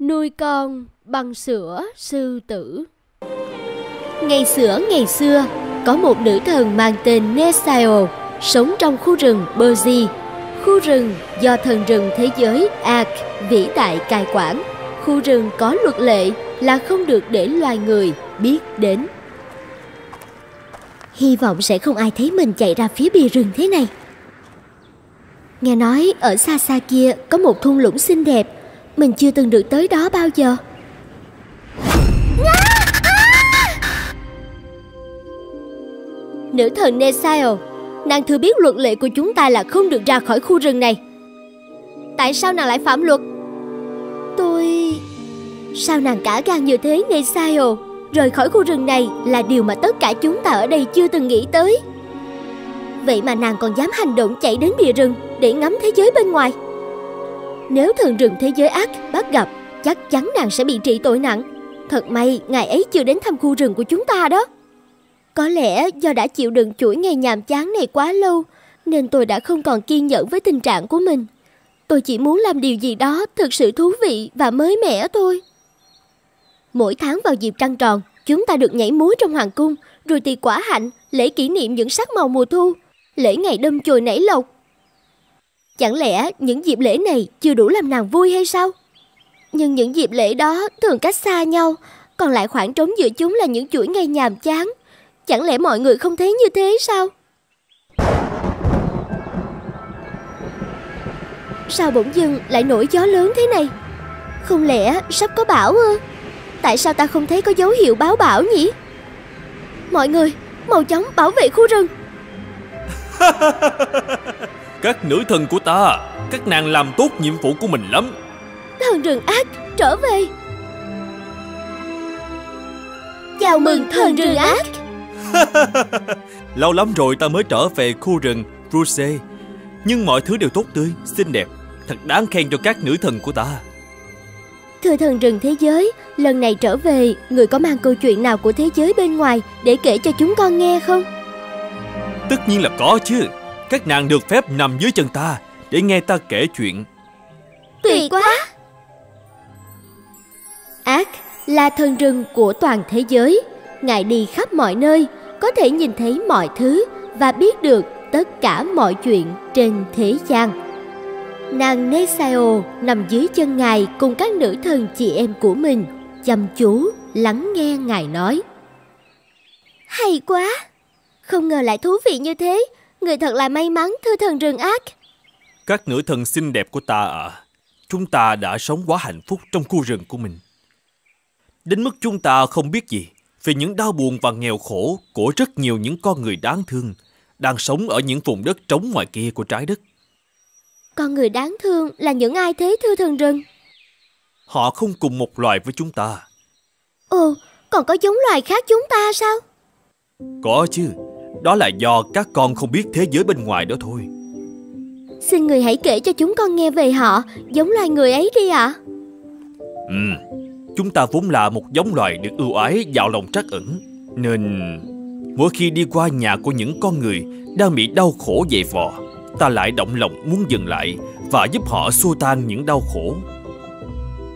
Nuôi con bằng sữa sư tử. Ngày xưa ngày xưa, Có một nữ thần mang tên Nesio Sống trong khu rừng Berzi Khu rừng do thần rừng thế giới Ark vĩ đại cai quản. Khu rừng có luật lệ là không được để loài người biết đến. Hy vọng sẽ không ai thấy mình chạy ra phía bìa rừng thế này. Nghe nói ở xa xa kia có một thung lũng xinh đẹp mình chưa từng được tới đó bao giờ. Nữ thần Nesael Nàng thừa biết luật lệ của chúng ta là không được ra khỏi khu rừng này. Tại sao nàng lại phạm luật? Tôi... Sao nàng cả gan như thế Nesael? Rời khỏi khu rừng này là điều mà tất cả chúng ta ở đây chưa từng nghĩ tới. Vậy mà nàng còn dám hành động chạy đến bìa rừng để ngắm thế giới bên ngoài nếu thần rừng thế giới ác bắt gặp, Chắc chắn nàng sẽ bị trị tội nặng. Thật may ngài ấy chưa đến thăm khu rừng của chúng ta đó. Có lẽ do đã chịu đựng chuỗi ngày nhàm chán này quá lâu, Nên tôi đã không còn kiên nhẫn với tình trạng của mình. Tôi chỉ muốn làm điều gì đó thực sự thú vị và mới mẻ thôi. Mỗi tháng vào dịp trăng tròn, Chúng ta được nhảy múa trong hoàng cung, Rồi tiệc quả hạnh, Lễ kỷ niệm những sắc màu mùa thu, Lễ ngày đâm chồi nảy lộc. Chẳng lẽ những dịp lễ này chưa đủ làm nàng vui hay sao? Nhưng những dịp lễ đó thường cách xa nhau, còn lại khoảng trống giữa chúng là những chuỗi ngày nhàm chán. Chẳng lẽ mọi người không thấy như thế sao? Sao bỗng dưng lại nổi gió lớn thế này? Không lẽ sắp có bão ư? Tại sao ta không thấy có dấu hiệu báo bão nhỉ? Mọi người, mau chóng bảo vệ khu rừng Các nữ thần của ta. Các nàng làm tốt nhiệm vụ của mình lắm. Thần rừng ác trở về. Chào mừng thần rừng ác. Lâu lắm rồi ta mới trở về khu rừng Bruce Nhưng mọi thứ đều tốt tươi, xinh đẹp. Thật đáng khen cho các nữ thần của ta. Thưa thần rừng thế giới Lần này trở về Người có mang câu chuyện nào của thế giới bên ngoài Để kể cho chúng con nghe không? Tất nhiên là có chứ Các nàng được phép nằm dưới chân ta Để nghe ta kể chuyện. Tuyệt quá! Ác là thần rừng của toàn thế giới. Ngài đi khắp mọi nơi Có thể nhìn thấy mọi thứ Và biết được tất cả mọi chuyện trên thế gian. Nàng Nesao nằm dưới chân Ngài cùng các nữ thần chị em của mình Chăm chú lắng nghe Ngài nói. Hay quá! Không ngờ lại thú vị như thế Người thật là may mắn thưa thần rừng ác. Các nữ thần xinh đẹp của ta ạ à, Chúng ta đã sống quá hạnh phúc trong khu rừng của mình. Đến mức chúng ta không biết gì Về những đau buồn và nghèo khổ Của rất nhiều những con người đáng thương Đang sống ở những vùng đất trống ngoài kia của trái đất. Con người đáng thương là những ai thế thưa thần rừng? Họ không cùng một loài với chúng ta. Ồ, còn có giống loài khác chúng ta sao? Có chứ đó là do các con không biết thế giới bên ngoài đó thôi. Xin người hãy kể cho chúng con nghe về họ Giống loài người ấy đi ạ. À? Ừ Chúng ta vốn là một giống loài được ưu ái dạo lòng trắc ẩn Nên Mỗi khi đi qua nhà của những con người Đang bị đau khổ dày vò Ta lại động lòng muốn dừng lại Và giúp họ xua tan những đau khổ.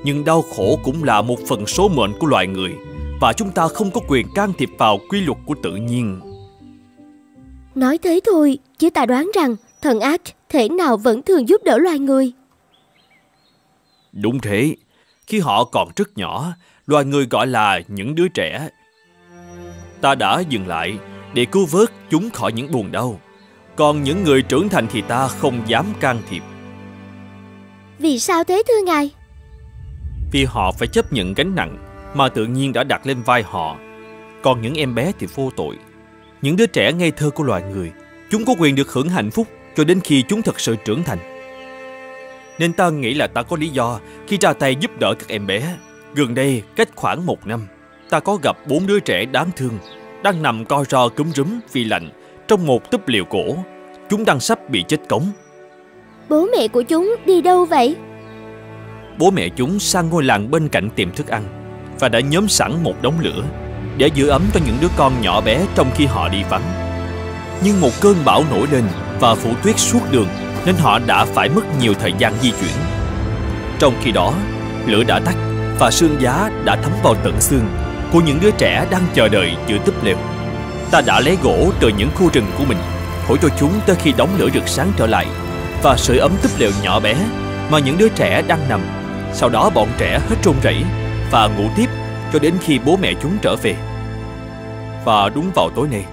Nhưng đau khổ cũng là một phần số mệnh của loài người Và chúng ta không có quyền can thiệp vào quy luật của tự nhiên Nói thế thôi, chứ ta đoán rằng thần ác thể nào vẫn thường giúp đỡ loài người. Đúng thế, khi họ còn rất nhỏ, loài người gọi là những đứa trẻ. Ta đã dừng lại để cứu vớt chúng khỏi những buồn đau. Còn những người trưởng thành thì ta không dám can thiệp. Vì sao thế thưa ngài? Vì họ phải chấp nhận gánh nặng mà tự nhiên đã đặt lên vai họ. Còn những em bé thì vô tội những đứa trẻ ngây thơ của loài người Chúng có quyền được hưởng hạnh phúc Cho đến khi chúng thật sự trưởng thành. Nên ta nghĩ là ta có lý do Khi ra tay giúp đỡ các em bé. Gần đây cách khoảng một năm Ta có gặp bốn đứa trẻ đáng thương Đang nằm co ro cúm rúm vì lạnh Trong một túp liều cổ Chúng đang sắp bị chết cống. Bố mẹ của chúng đi đâu vậy? Bố mẹ chúng sang ngôi làng bên cạnh tìm thức ăn Và đã nhóm sẵn một đống lửa để giữ ấm cho những đứa con nhỏ bé trong khi họ đi vắng. Nhưng một cơn bão nổi lên và phủ tuyết suốt đường nên họ đã phải mất nhiều thời gian di chuyển. Trong khi đó, lửa đã tắt và sương giá đã thấm vào tận xương của những đứa trẻ đang chờ đợi giữa túp lều. Ta đã lấy gỗ từ những khu rừng của mình, thổi cho chúng tới khi đóng lửa rực sáng trở lại và sưởi ấm túp lều nhỏ bé mà những đứa trẻ đang nằm. Sau đó bọn trẻ hết run rẩy và ngủ tiếp cho đến khi bố mẹ chúng trở về. Và đúng vào tối nay,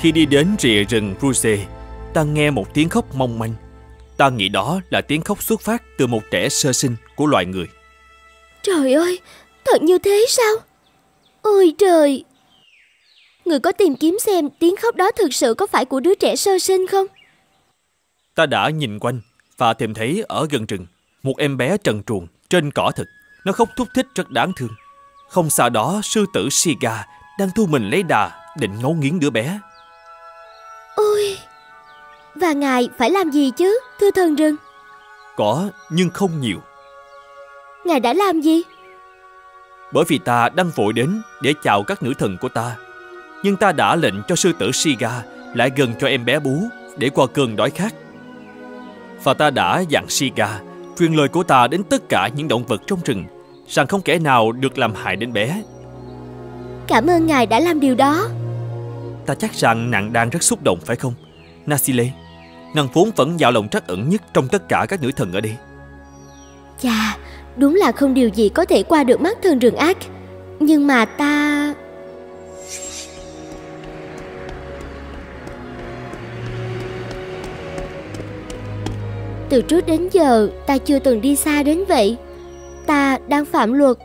khi đi đến rìa rừng Bruce, ta nghe một tiếng khóc mong manh. Ta nghĩ đó là tiếng khóc xuất phát từ một trẻ sơ sinh của loài người. Trời ơi, thật như thế sao? Ôi trời! Người có tìm kiếm xem tiếng khóc đó thực sự có phải của đứa trẻ sơ sinh không? Ta đã nhìn quanh và tìm thấy ở gần rừng một em bé trần truồng trên cỏ thực. Nó khóc thúc thích rất đáng thương. Không xa đó sư tử Siga đang thu mình lấy đà định ngấu nghiến đứa bé. Ôi! Và ngài phải làm gì chứ, thưa thần rừng? Có, nhưng không nhiều. Ngài đã làm gì? Bởi vì ta đang vội đến để chào các nữ thần của ta. Nhưng ta đã lệnh cho sư tử Siga lại gần cho em bé bú để qua cơn đói khát. Và ta đã dặn Siga truyền lời của ta đến tất cả những động vật trong rừng rằng không kẻ nào được làm hại đến bé. Cảm ơn ngài đã làm điều đó. Ta chắc rằng nàng đang rất xúc động phải không? Nasile, nàng vốn vẫn dạo lòng trắc ẩn nhất trong tất cả các nữ thần ở đây. Chà, đúng là không điều gì có thể qua được mắt thần rừng ác. Nhưng mà ta... Từ trước đến giờ ta chưa từng đi xa đến vậy. Ta đang phạm luật.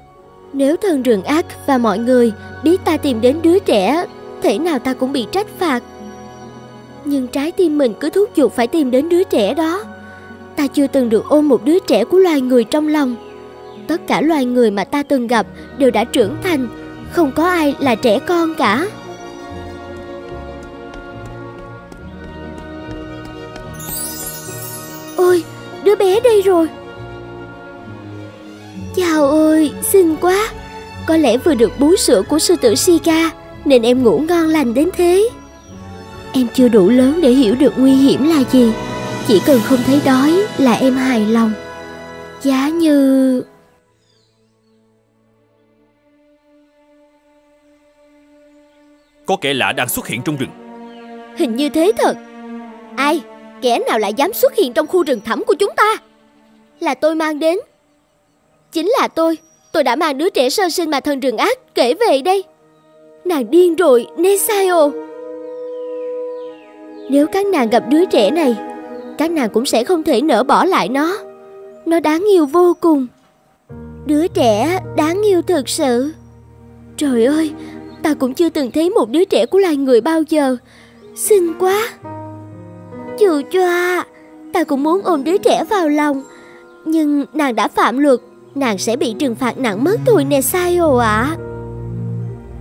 Nếu thần rừng ác và mọi người biết ta tìm đến đứa trẻ, thể nào ta cũng bị trách phạt. Nhưng trái tim mình cứ thúc giục phải tìm đến đứa trẻ đó. Ta chưa từng được ôm một đứa trẻ của loài người trong lòng. Tất cả loài người mà ta từng gặp đều đã trưởng thành, không có ai là trẻ con cả. Ôi, đứa bé đây rồi. Chào ơi, xinh quá. Có lẽ vừa được bú sữa của sư tử Sika nên em ngủ ngon lành đến thế. Em chưa đủ lớn để hiểu được nguy hiểm là gì. Chỉ cần không thấy đói là em hài lòng. Giá như... Có kẻ lạ đang xuất hiện trong rừng. Hình như thế thật. Ai? Kẻ nào lại dám xuất hiện trong khu rừng thẳm của chúng ta? Là tôi mang đến. Chính là tôi. Tôi đã mang đứa trẻ sơ sinh mà thần rừng ác kể về đây. Nàng điên rồi, Nesaio. Nếu các nàng gặp đứa trẻ này, các nàng cũng sẽ không thể nỡ bỏ lại nó. Nó đáng yêu vô cùng. Đứa trẻ đáng yêu thực sự. Trời ơi, ta cũng chưa từng thấy một đứa trẻ của loài người bao giờ. Xinh quá. Chù choa, ta cũng muốn ôm đứa trẻ vào lòng. Nhưng nàng đã phạm luật, nàng sẽ bị trừng phạt nặng mất thôi nè, Sayo ạ. À.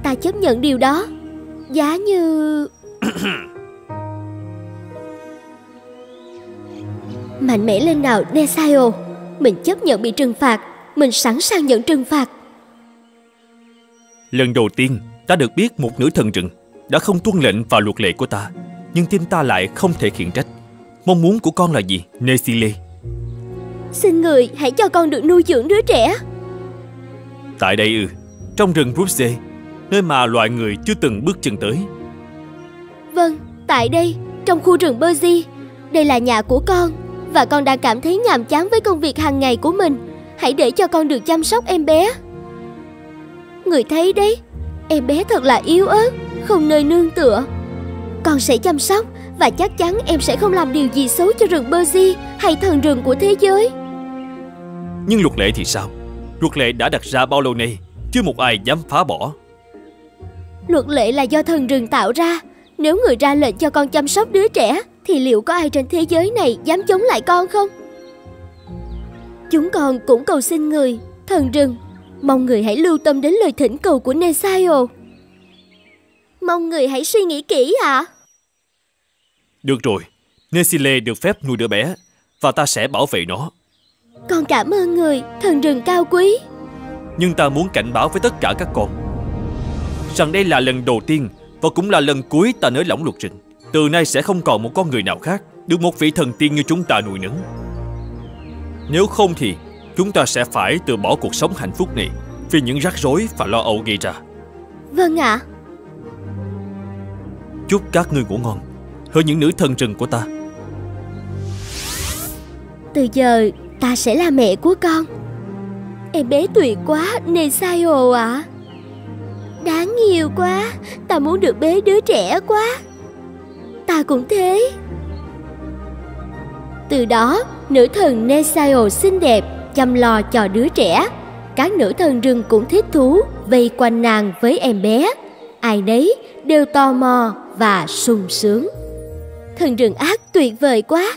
Ta chấp nhận điều đó. Giá như... Mạnh mẽ lên nào Nesaio Mình chấp nhận bị trừng phạt Mình sẵn sàng nhận trừng phạt Lần đầu tiên, ta được biết một nữ thần rừng Đã không tuân lệnh vào luật lệ của ta, Nhưng tim ta lại không thể khiển trách Mong muốn của con là gì, Nesile Xin người hãy cho con được nuôi dưỡng đứa trẻ Tại đây ư Trong rừng Bruce Nơi mà loài người chưa từng bước chân tới Vâng, tại đây Trong khu rừng Berzi Đây là nhà của con và con đang cảm thấy nhàm chán với công việc hàng ngày của mình. Hãy để cho con được chăm sóc em bé. Người thấy đấy, em bé thật là yếu ớt, không nơi nương tựa. Con sẽ chăm sóc và chắc chắn em sẽ không làm điều gì xấu cho rừng Berzi hay thần rừng của thế giới. Nhưng luật lệ thì sao? Luật lệ đã đặt ra bao lâu nay, chưa một ai dám phá bỏ. Luật lệ là do thần rừng tạo ra. Nếu người ra lệnh cho con chăm sóc đứa trẻ thì liệu có ai trên thế giới này dám chống lại con không? Chúng con cũng cầu xin người, thần rừng, mong người hãy lưu tâm đến lời thỉnh cầu của Nesaio. Mong người hãy suy nghĩ kỹ ạ. À? Được rồi, Nesile được phép nuôi đứa bé và ta sẽ bảo vệ nó. Con cảm ơn người, thần rừng cao quý. Nhưng ta muốn cảnh báo với tất cả các con rằng đây là lần đầu tiên và cũng là lần cuối ta nới lỏng luật trình. Từ nay sẽ không còn một con người nào khác Được một vị thần tiên như chúng ta nuôi nấng Nếu không thì Chúng ta sẽ phải từ bỏ cuộc sống hạnh phúc này Vì những rắc rối và lo âu gây ra Vâng ạ Chúc các ngươi ngủ ngon Hỡi những nữ thần rừng của ta Từ giờ ta sẽ là mẹ của con. Em bé tuyệt quá Nesaio ạ. À. Đáng yêu quá, Ta muốn được bế đứa trẻ quá. Ta cũng thế. Từ đó, Nữ thần Nesaio xinh đẹp, Chăm lo cho đứa trẻ. Các nữ thần rừng cũng thích thú, Vây quanh nàng với em bé. Ai nấy đều tò mò Và sung sướng. Thần rừng ác tuyệt vời quá.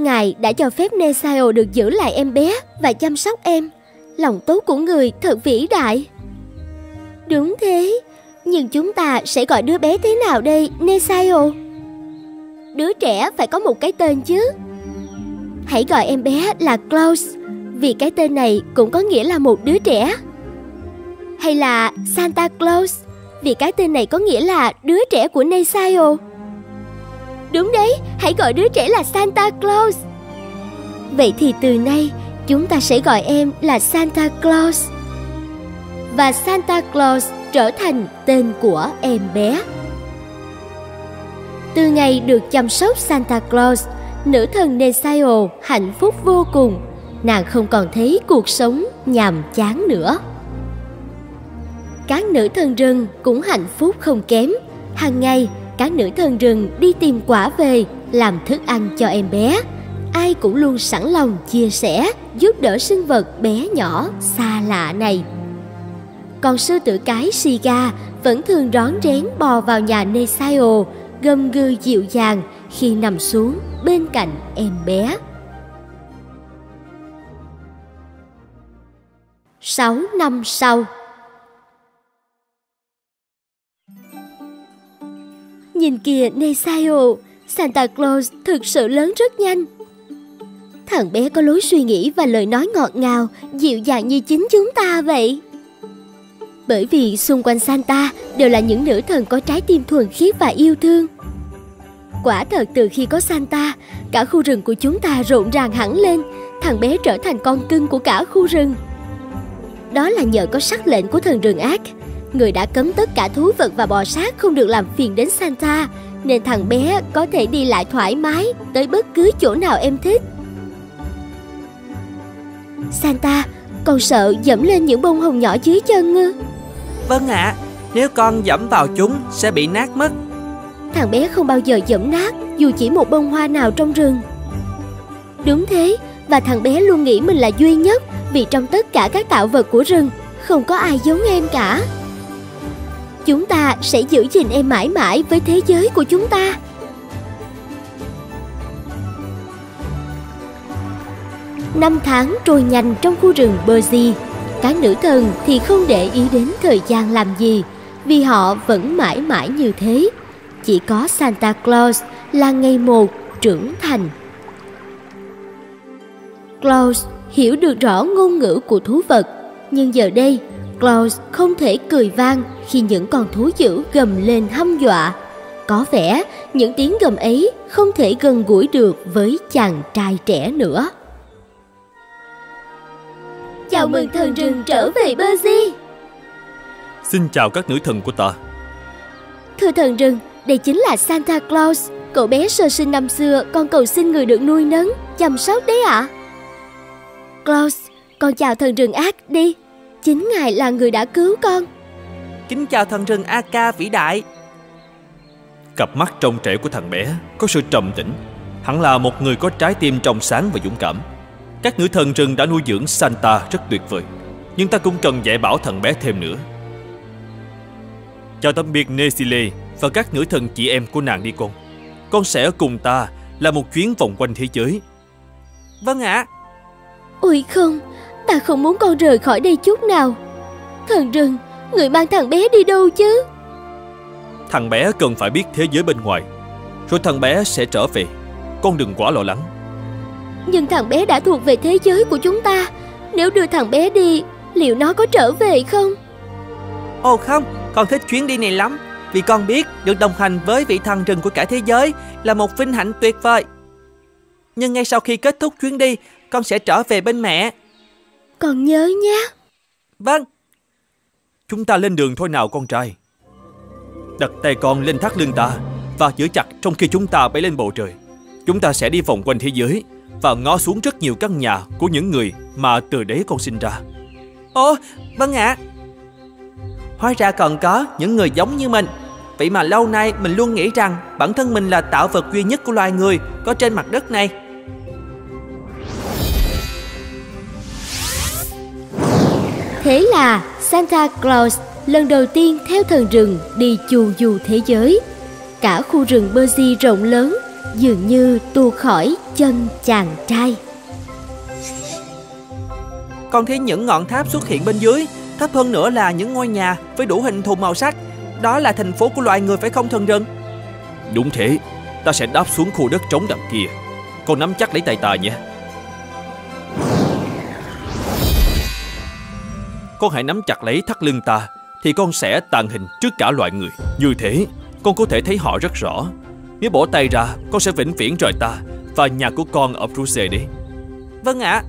Ngài đã cho phép Nesaio được giữ lại em bé Và chăm sóc em. Lòng tốt của người thật vĩ đại. Đúng thế, Nhưng chúng ta sẽ gọi đứa bé thế nào đây Nesaio Đứa trẻ phải có một cái tên chứ. Hãy gọi em bé là Klaus, Vì cái tên này cũng có nghĩa là một đứa trẻ. Hay là Santa Claus, Vì cái tên này có nghĩa là đứa trẻ của Nesaio Đúng đấy, hãy gọi đứa trẻ là Santa Claus. Vậy thì từ nay chúng ta sẽ gọi em là Santa Claus. Và Santa Claus trở thành tên của em bé. Từ ngày được chăm sóc Santa Claus Nữ thần Nesaio hạnh phúc vô cùng. Nàng không còn thấy cuộc sống nhàm chán nữa. Các nữ thần rừng cũng hạnh phúc không kém. Hàng ngày các nữ thần rừng đi tìm quả về làm thức ăn cho em bé ai cũng luôn sẵn lòng chia sẻ giúp đỡ sinh vật bé nhỏ xa lạ này còn sư tử cái Siga vẫn thường rón rén bò vào nhà Nesaio, gầm gừ dịu dàng khi nằm xuống bên cạnh em bé. 6 năm sau Nhìn kìa Nesayo, Santa Claus thực sự lớn rất nhanh. Thằng bé có lối suy nghĩ và lời nói ngọt ngào, dịu dàng như chính chúng ta vậy. Bởi vì xung quanh Santa đều là những nữ thần có trái tim thuần khiết và yêu thương. Quả thật từ khi có Santa, cả khu rừng của chúng ta rộn ràng hẳn lên, thằng bé trở thành con cưng của cả khu rừng. Đó là nhờ có sắc lệnh của thần rừng ác, người đã cấm tất cả thú vật và bò sát không được làm phiền đến Santa, nên thằng bé có thể đi lại thoải mái tới bất cứ chỗ nào em thích. Santa, con sợ dẫm lên những bông hồng nhỏ dưới chân ngư. Vâng ạ, à, nếu con dẫm vào chúng sẽ bị nát mất. Thằng bé không bao giờ dẫm nát dù chỉ một bông hoa nào trong rừng. Đúng thế, và thằng bé luôn nghĩ mình là duy nhất vì trong tất cả các tạo vật của rừng không có ai giống em cả. Chúng ta sẽ giữ gìn em mãi mãi với thế giới của chúng ta. Năm tháng trôi nhanh trong khu rừng Berzi. Các nữ thần thì không để ý đến thời gian làm gì, vì họ vẫn mãi mãi như thế. Chỉ có Santa Claus là ngày một trưởng thành. Claus hiểu được rõ ngôn ngữ của thú vật, nhưng giờ đây Claus không thể cười vang khi những con thú dữ gầm lên hăm dọa. Có vẻ những tiếng gầm ấy không thể gần gũi được với chàng trai trẻ nữa. Chào mừng thần rừng trở về Berzi Xin chào các nữ thần của ta Thưa thần rừng, đây chính là Santa Claus Cậu bé sơ sinh năm xưa con cầu xin người được nuôi nấng, chăm sóc đấy ạ à? Claus, con chào thần rừng ác đi Chính ngài là người đã cứu con. Kính chào thần rừng Aka vĩ đại. Cặp mắt trong trẻ của thằng bé có sự trầm tĩnh. Hẳn là một người có trái tim trong sáng và dũng cảm. Các nữ thần rừng đã nuôi dưỡng Santa rất tuyệt vời Nhưng ta cũng cần dạy bảo thằng bé thêm nữa. Chào tạm biệt Nesile và các nữ thần chị em của nàng đi con Con sẽ cùng ta làm một chuyến vòng quanh thế giới. Vâng ạ. À. Ôi không, ta không muốn con rời khỏi đây chút nào. Thần rừng, người mang thằng bé đi đâu chứ? Thằng bé cần phải biết thế giới bên ngoài Rồi thằng bé sẽ trở về. Con đừng quá lo lắng. Nhưng thằng bé đã thuộc về thế giới của chúng ta. Nếu đưa thằng bé đi Liệu nó có trở về không? Ồ không, con thích chuyến đi này lắm. Vì con biết được đồng hành với vị thần rừng của cả thế giới Là một vinh hạnh tuyệt vời. Nhưng ngay sau khi kết thúc chuyến đi Con sẽ trở về bên mẹ còn nhớ nhé. Vâng. Chúng ta lên đường thôi nào con trai. Đặt tay con lên thắt lưng ta Và giữ chặt trong khi chúng ta bay lên bầu trời. Chúng ta sẽ đi vòng quanh thế giới Và ngó xuống rất nhiều căn nhà của những người Mà từ đấy con sinh ra. Ồ, vâng ạ. Hóa ra còn có những người giống như mình. Vậy mà lâu nay mình luôn nghĩ rằng Bản thân mình là tạo vật duy nhất của loài người Có trên mặt đất này. Thế là Santa Claus lần đầu tiên theo thần rừng đi chu du thế giới. Cả khu rừng Bercy rộng lớn dường như tuột khỏi chân chàng trai. Con thấy những ngọn tháp xuất hiện bên dưới Thấp hơn nữa là những ngôi nhà với đủ hình thù màu sắc. Đó là thành phố của loài người phải không thần rừng? Đúng thế. Ta sẽ đáp xuống khu đất trống đằng kia. Con nắm chắc lấy tay ta nhé Con hãy nắm chặt lấy thắt lưng ta Thì con sẽ tàn hình trước cả loài người. Như thế con có thể thấy họ rất rõ. Nếu bỏ tay ra Con sẽ vĩnh viễn rời ta Và nhà của con ở Bruxelles đấy Vâng ạ.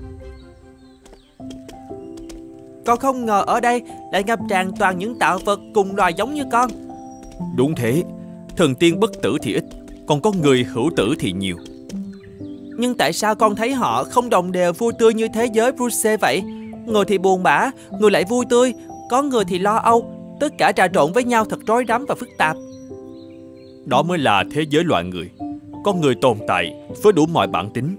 Con không ngờ ở đây lại ngập tràn toàn những tạo vật cùng loài giống như con. Đúng thế Thần tiên bất tử thì ít Còn có người hữu tử thì nhiều. Nhưng tại sao con thấy họ không đồng đều vui tươi như thế giới Bruxelles vậy Người thì buồn bã, người lại vui tươi. Có người thì lo âu. Tất cả trà trộn với nhau thật rối rắm và phức tạp. Đó mới là thế giới loài người. Con người tồn tại với đủ mọi bản tính.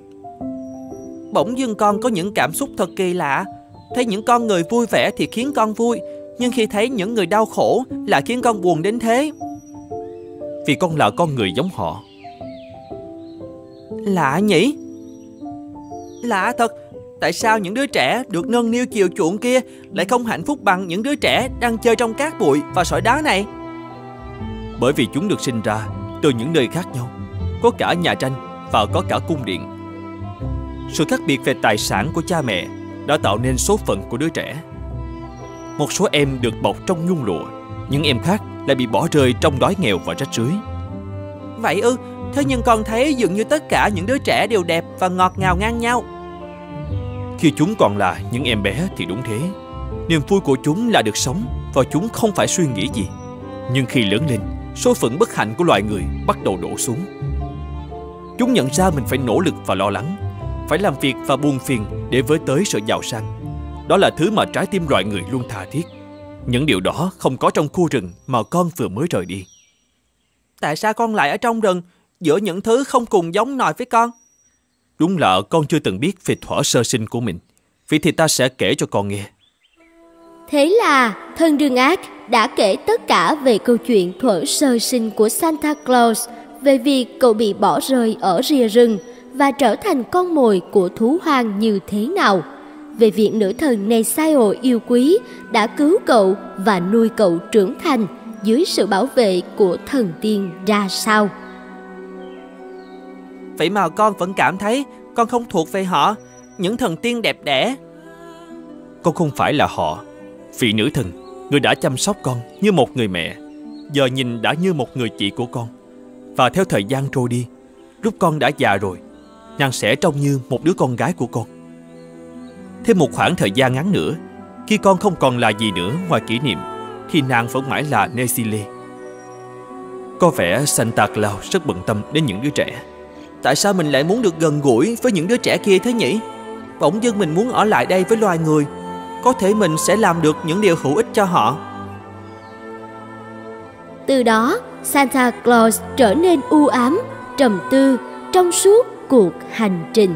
Bỗng dưng con có những cảm xúc thật kỳ lạ. Thấy những con người vui vẻ thì khiến con vui Nhưng khi thấy những người đau khổ lại khiến con buồn đến thế. Vì con là con người giống họ. Lạ nhỉ? Lạ thật Tại sao những đứa trẻ được nâng niu chiều chuộng kia Lại không hạnh phúc bằng những đứa trẻ đang chơi trong cát bụi và sỏi đá này? Bởi vì chúng được sinh ra từ những nơi khác nhau Có cả nhà tranh và có cả cung điện. Sự khác biệt về tài sản của cha mẹ Đã tạo nên số phận của đứa trẻ. Một số em được bọc trong nhung lụa Những em khác lại bị bỏ rơi trong đói nghèo và rách rưới. Vậy ư Thế nhưng con thấy dường như tất cả những đứa trẻ đều đẹp và ngọt ngào ngang nhau khi chúng còn là những em bé thì đúng thế. Niềm vui của chúng là được sống Và chúng không phải suy nghĩ gì. Nhưng khi lớn lên, Số phận bất hạnh của loài người bắt đầu đổ xuống. Chúng nhận ra mình phải nỗ lực và lo lắng, Phải làm việc và buồn phiền để với tới sự giàu sang. Đó là thứ mà trái tim loài người luôn tha thiết. Những điều đó không có trong khu rừng mà con vừa mới rời đi. Tại sao con lại ở trong rừng Giữa những thứ không cùng giống nòi với con? Đúng là con chưa từng biết về thuở sơ sinh của mình Vậy thì ta sẽ kể cho con nghe Thế là thân đương ác đã kể tất cả về câu chuyện thuở sơ sinh của Santa Claus, về việc cậu bị bỏ rơi ở rìa rừng và trở thành con mồi của thú hoang như thế nào. Về việc nữ thần Nesaio yêu quý đã cứu cậu và nuôi cậu trưởng thành dưới sự bảo vệ của thần tiên ra sao. Vậy mà con vẫn cảm thấy con không thuộc về họ, Những thần tiên đẹp đẽ. Con không phải là họ. Vị nữ thần, Người đã chăm sóc con như một người mẹ, Giờ nhìn đã như một người chị của con. Và theo thời gian trôi đi, Lúc con đã già rồi, Nàng sẽ trông như một đứa con gái của con. Thêm một khoảng thời gian ngắn nữa, Khi con không còn là gì nữa ngoài kỷ niệm, Thì nàng vẫn mãi là Nesile. Có vẻ Santa Claus rất bận tâm đến những đứa trẻ. Tại sao mình lại muốn được gần gũi với những đứa trẻ kia thế nhỉ Bỗng dưng mình muốn ở lại đây với loài người Có thể mình sẽ làm được những điều hữu ích cho họ Từ đó, Santa Claus trở nên u ám, trầm tư trong suốt cuộc hành trình.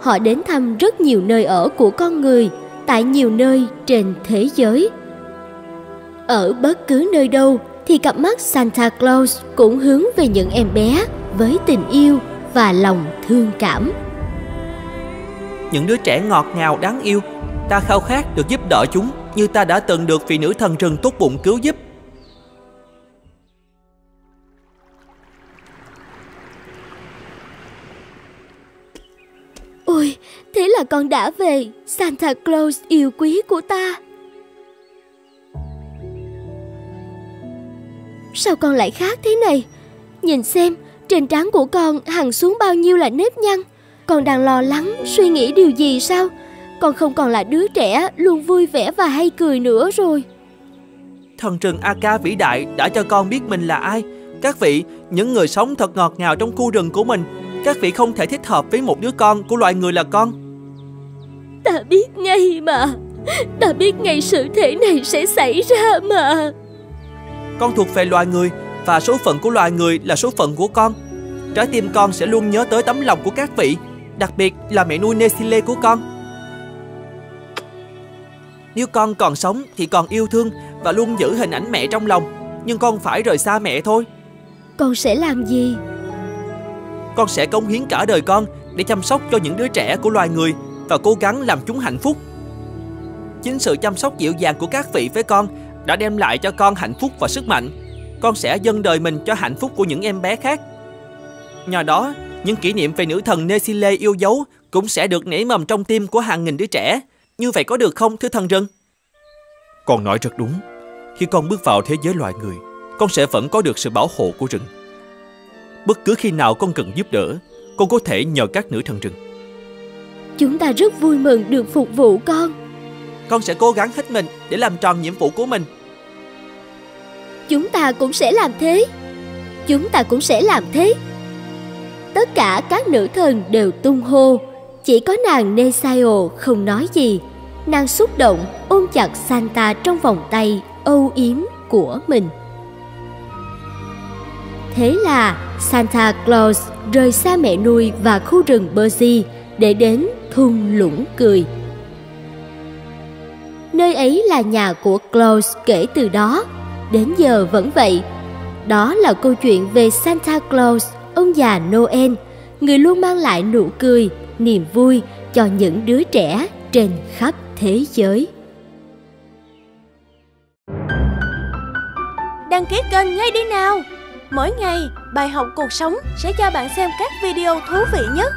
Họ đến thăm rất nhiều nơi ở của con người tại nhiều nơi trên thế giới. Ở bất cứ nơi đâu thì cặp mắt Santa Claus cũng hướng về những em bé với tình yêu và lòng thương cảm. Những đứa trẻ ngọt ngào đáng yêu Ta khao khát được giúp đỡ chúng Như ta đã từng được vị nữ thần rừng tốt bụng cứu giúp Ôi, thế là con đã về, Santa Claus yêu quý của ta. Sao con lại khác thế này? Nhìn xem, trên trán của con hằn xuống bao nhiêu là nếp nhăn. Con đang lo lắng, suy nghĩ điều gì sao? Con không còn là đứa trẻ luôn vui vẻ và hay cười nữa rồi Thần rừng Aka vĩ đại đã cho con biết mình là ai Các vị, những người sống thật ngọt ngào trong khu rừng của mình Các vị không thể thích hợp với một đứa con của loài người là con Ta biết ngay mà Ta biết ngay sự thể này sẽ xảy ra mà Con thuộc về loài người Và số phận của loài người là số phận của con. Trái tim con sẽ luôn nhớ tới tấm lòng của các vị Đặc biệt là mẹ nuôi Nesile của con. Nếu con còn sống thì còn yêu thương Và luôn giữ hình ảnh mẹ trong lòng Nhưng con phải rời xa mẹ thôi. Con sẽ làm gì? Con sẽ cống hiến cả đời con Để chăm sóc cho những đứa trẻ của loài người Và cố gắng làm chúng hạnh phúc. Chính sự chăm sóc dịu dàng của các vị với con Đã đem lại cho con hạnh phúc và sức mạnh Con sẽ dâng đời mình cho hạnh phúc của những em bé khác Nhờ đó, những kỷ niệm về nữ thần Nesile yêu dấu cũng sẽ được nảy mầm trong tim của hàng nghìn đứa trẻ. Như vậy có được không thưa thần rừng? Con nói rất đúng. Khi con bước vào thế giới loài người, con sẽ vẫn có được sự bảo hộ của rừng. Bất cứ khi nào con cần giúp đỡ, con có thể nhờ các nữ thần rừng. Chúng ta rất vui mừng được phục vụ con. Con sẽ cố gắng hết mình để làm tròn nhiệm vụ của mình. Chúng ta cũng sẽ làm thế. Chúng ta cũng sẽ làm thế. Tất cả các nữ thần đều tung hô. Chỉ có nàng Nesaio không nói gì. Nàng xúc động, ôm chặt Santa trong vòng tay, âu yếm của mình. Thế là Santa Claus rời xa mẹ nuôi và khu rừng Bercy để đến thung lũng cười ấy là nhà của Claus kể từ đó đến giờ vẫn vậy đó là câu chuyện về Santa Claus ông già Noel, người luôn mang lại nụ cười, niềm vui cho những đứa trẻ trên khắp thế giới. Đăng ký kênh ngay đi nào! Mỗi ngày, bài học cuộc sống sẽ cho bạn xem các video thú vị nhất